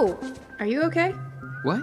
Oh, are you okay? What?